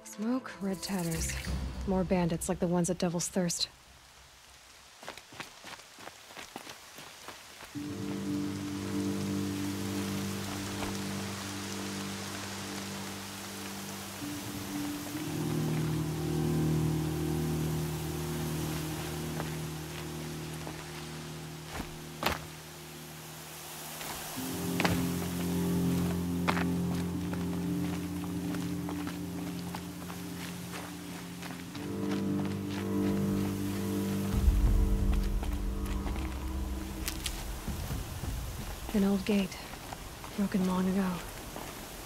Black smoke, red tatters. More bandits like the ones at Devil's Thirst. An old gate. Broken long ago.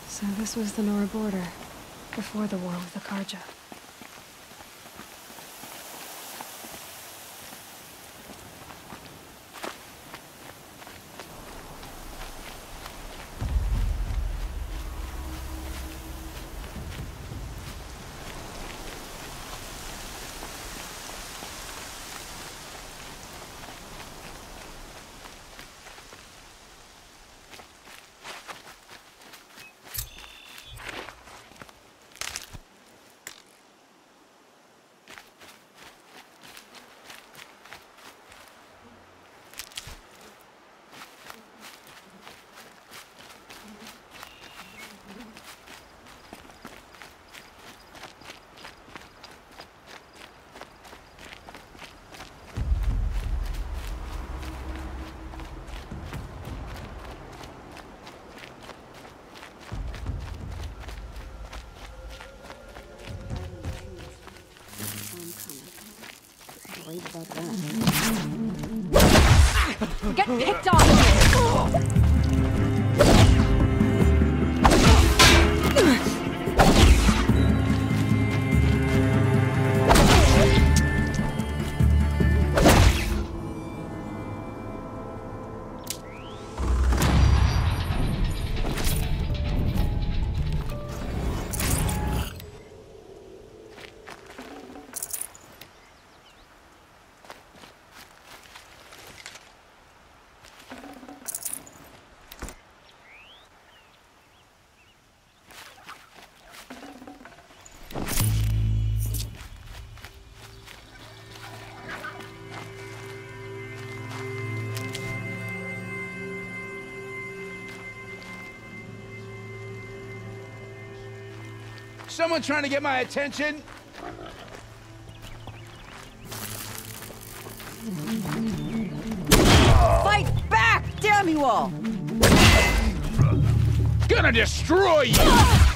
So this was the Nora border. Before the war with the Carja. Get picked on! Someone trying to get my attention? Fight back, damn you all! Gonna destroy you!